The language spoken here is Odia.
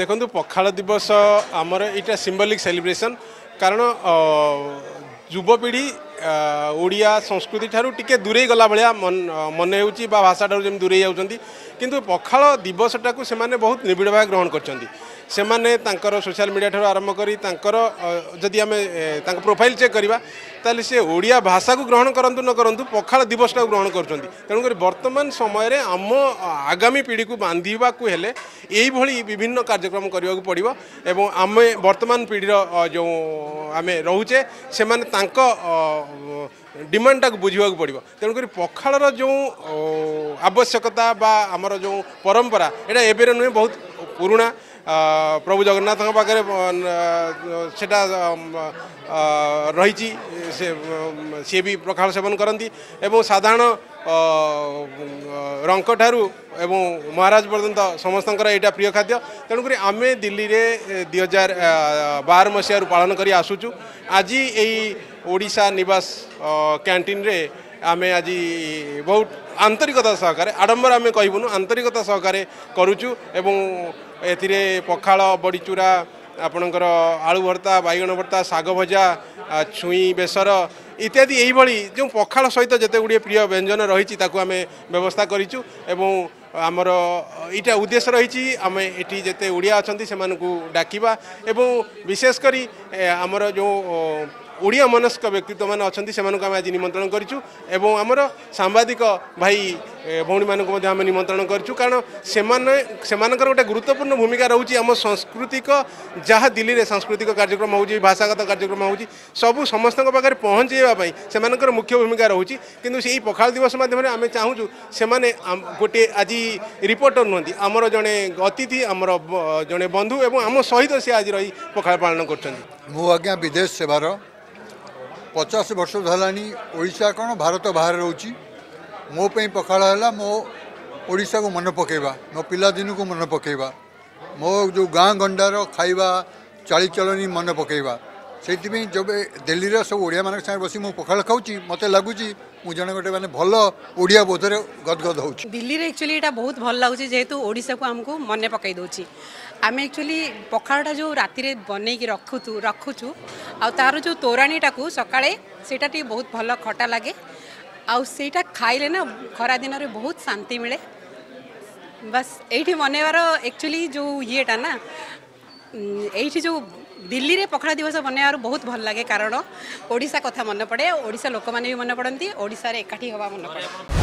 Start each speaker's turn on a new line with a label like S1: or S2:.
S1: ଦେଖନ୍ତୁ ପଖାଳ ଦିବସ ଆମର ଏଇଟା ସିମ୍ବଲିକ୍ ସେଲିବ୍ରେସନ୍ କାରଣ ଯୁବପିଢ଼ି ଓଡ଼ିଆ ସଂସ୍କୃତି ଠାରୁ ଟିକେ ଦୂରେଇ ଗଲା ଭଳିଆ ମନ- ହେଉଛି ବା ଭାଷାଠାରୁ ଯେମିତି ଦୂରେଇ ଯାଉଛନ୍ତି। କିନ୍ତୁ ପଖାଳ ଦିବସଟାକୁ ସେମାନେ ବହୁତ ନିବିଡ଼ ଭାବେ ଗ୍ରହଣ କରିଛନ୍ତି। ସେମାନେ ତାଙ୍କର ସୋସିଆଲ ମିଡ଼ିଆ ଠାରୁ ଆରମ୍ଭ କରି ତାଙ୍କର ଯଦି ଆମେ ତାଙ୍କ ପ୍ରୋଫାଇଲ୍ ଚେକ୍ କରିବା ତାହେଲେ ସେ ଓଡ଼ିଆ ଭାଷାକୁ ଗ୍ରହଣ କରନ୍ତୁ ନ କରନ୍ତୁ ପଖାଳ ଦିବସଟାକୁ ଗ୍ରହଣ କରୁଛନ୍ତି। ତେଣୁକରି ବର୍ତ୍ତମାନ ସମୟରେ ଆମ ଆଗାମୀ ପିଢ଼ିକୁ ବାନ୍ଧିବାକୁ ହେଲେ ଏଇଭଳି ବିଭିନ୍ନ କାର୍ଯ୍ୟକ୍ରମ କରିବାକୁ ପଡ଼ିବ ଏବଂ ଆମେ ବର୍ତ୍ତମାନ ପିଢ଼ିର ଯେଉଁ ଆମେ ରହୁଛେ ସେମାନେ ତାଙ୍କ ଡିମାଣ୍ଡଟାକୁ ବୁଝିବାକୁ ପଡ଼ିବ। ତେଣୁକରି ପଖାଳର ଯେଉଁ ଆବଶ୍ୟକତା ବା ଆମର ଯେଉଁ ପରମ୍ପରା ଏଇଟା ଏବେର ନୁହେଁ ବହୁତ ପୁରୁଣା। ପ୍ରଭୁ ଜଗନ୍ନାଥଙ୍କ ପାଖରେ ସେଟା ରହିଛି। ସେ ସିଏ ବି ପଖାଳ ସେବନ କରନ୍ତି ଏବଂ ସାଧାରଣ ରଙ୍କଠାରୁ ଏବଂ ମହାରାଜ ପର୍ଯ୍ୟନ୍ତ ସମସ୍ତଙ୍କର ଏଇଟା ପ୍ରିୟ ଖାଦ୍ୟ। ତେଣୁକରି ଆମେ ଦିଲ୍ଲୀରେ ଦୁଇ ହଜାର ବାର ମସିହାରୁ ପାଳନ କରି ଆସୁଛୁ। ଆଜି ଏଇ ଓଡ଼ିଶା ନିବାସ କ୍ୟାଣ୍ଟିନରେ ଆମେ ଆଜି ବହୁତ ଆନ୍ତରିକତା ସହକାରେ ଆଡ଼ମ୍ବର ଆମେ କହିବୁନୁ ଆନ୍ତରିକତା ସହକାରେ କରୁଛୁ ଏବଂ ଏଥିରେ ପଖାଳ ବଡ଼ିଚୁରା ଆପଣଙ୍କର ଆଳୁ ଭର୍ତ୍ତା ବାଇଗଣ ଭର୍ତ୍ତା ଶାଗ ଭଜା ଛୁଇଁ ବେସର ଇତ୍ୟାଦି ଏଇଭଳି ଯେଉଁ ପଖାଳ ସହିତ ଯେତେ ଗୁଡ଼ିଏ ପ୍ରିୟ ବ୍ୟଞ୍ଜନ ରହିଛି ତାକୁ ଆମେ ବ୍ୟବସ୍ଥା କରିଛୁ ଏବଂ ଆମର ଏଇଟା ଉଦ୍ଦେଶ୍ୟ ରହିଛି ଆମେ ଏଠି ଯେତେ ଓଡ଼ିଆ ଅଛନ୍ତି ସେମାନଙ୍କୁ ଡାକିବା ଏବଂ ବିଶେଷ କରି ଆମର ଯେଉଁ ଓଡ଼ିଆ ମନସ୍କ ବ୍ୟକ୍ତିତ୍ୱମାନେ ଅଛନ୍ତି ସେମାନଙ୍କୁ ଆମେ ଆଜି ନିମନ୍ତ୍ରଣ କରିଛୁ ଏବଂ ଆମର ସାମ୍ବାଦିକ ଭାଇ ଭଉଣୀମାନଙ୍କୁ ମଧ୍ୟ ଆମେ ନିମନ୍ତ୍ରଣ କରିଛୁ। କାରଣ ସେମାନେ ସେମାନଙ୍କର ଗୋଟେ ଗୁରୁତ୍ୱପୂର୍ଣ୍ଣ ଭୂମିକା ରହୁଛି ଆମ ସାଂସ୍କୃତିକ ଯାହା ଦିଲ୍ଲୀରେ ସାଂସ୍କୃତିକ କାର୍ଯ୍ୟକ୍ରମ ହେଉଛି ଭାଷାଗତ କାର୍ଯ୍ୟକ୍ରମ ହେଉଛି ସବୁ ସମସ୍ତଙ୍କ ପାଖରେ ପହଞ୍ଚାଇବା ପାଇଁ ସେମାନଙ୍କର ମୁଖ୍ୟ ଭୂମିକା ରହୁଛି। କିନ୍ତୁ ସେଇ ପଖାଳ ଦିବସ ମାଧ୍ୟମରେ ଆମେ ଚାହୁଁଛୁ ସେମାନେ ଗୋଟିଏ ଆଜି ରିପୋର୍ଟର ନୁହନ୍ତି ଆମର ଜଣେ ଅତିଥି ଆମର ଜଣେ ବନ୍ଧୁ ଏବଂ ଆମ ସହିତ ସେ ଆଜି ରହି ପଖାଳ ପାଳନ କରୁଛନ୍ତି।
S2: ମୁଁ ଆଜ୍ଞା ବିଦେଶ ସେବାର ପଚାଶ ବର୍ଷ ହେଲାଣି ଓଡ଼ିଶା କ'ଣ ଭାରତ ବାହାରେ ରହୁଛି? ମୋ ପାଇଁ ପଖାଳ ହେଲା ମୋ ଓଡ଼ିଶାକୁ ମନେ ପକାଇବା ମୋ ପିଲାଦିନକୁ ମନେ ପକାଇବା ମୋ ଯେଉଁ ଗାଁ ଗଣ୍ଡାର ଖାଇବା ଚାଳିଚଳଣି ମନେ ପକାଇବା। ସେଇଥିପାଇଁ ଯେବେ ଦିଲ୍ଲୀର ସବୁ ଓଡ଼ିଆମାନଙ୍କ ସାଙ୍ଗରେ ବସି ମୁଁ ପଖାଳ ଖାଉଛି ମୋତେ ଲାଗୁଛି ମୁଁ ଜଣେ ଗୋଟେ ମାନେ ଭଲ ଓଡ଼ିଆ ବୋଧରେ ଗଦଗଦ ହେଉଛି।
S3: ଦିଲ୍ଲୀରେ ଆକ୍ଚୁଆଲି ଏଇଟା ବହୁତ ଭଲ ଲାଗୁଛି ଯେହେତୁ ଓଡ଼ିଶାକୁ ଆମକୁ ମନେ ପକାଇ ଦେଉଛି। ଆମେ ଆକ୍ଚୁଆଲି ପଖାଳଟା ଯେଉଁ ରାତିରେ ବନେଇକି ରଖୁଛୁ ରଖୁଛୁ ଆଉ ତା'ର ଯେଉଁ ତୋରାଣୀଟାକୁ ସକାଳେ ସେଇଟା ଟିକେ ବହୁତ ଭଲ ଖଟା ଲାଗେ। ଆଉ ସେଇଟା ଖାଇଲେ ନା ଖରା ଦିନରେ ବହୁତ ଶାନ୍ତି ମିଳେ। ବାସ୍ ଏଇଠି ବନେଇବାର ଆକ୍ଚୁଆଲି ଯେଉଁ ଇଏଟା ନା ଉଁ, ଏଇଠି ଯେଉଁ ଦିଲ୍ଲୀରେ ପଖାଳ ଦିବସ ବନେଇବାର ବହୁତ ଭଲ ଲାଗେ କାରଣ ଓଡ଼ିଶା କଥା ମନେ ପଡ଼େ ଓଡ଼ିଶା ଲୋକମାନେ ବି ମନେ ପଡ଼ନ୍ତି ଓଡ଼ିଶାରେ ଏକାଠି ହେବା ମନେ ପଡ଼େ